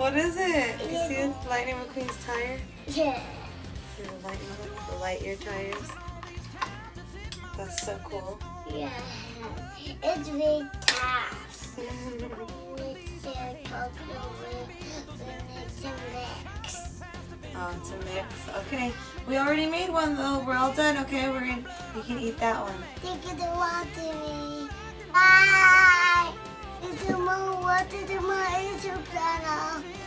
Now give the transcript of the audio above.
What is it? You see the Lightning McQueen's tire? Yeah. See the Lightning, the Lightyear tires? That's so cool. Yeah. It's big task. It's cocoa with it's a mix. Oh, it's a mix. Okay. We already made one though. We're all done. Okay, we're gonna you can eat that one. Take it water me. Bye. It's a more water to my instructor.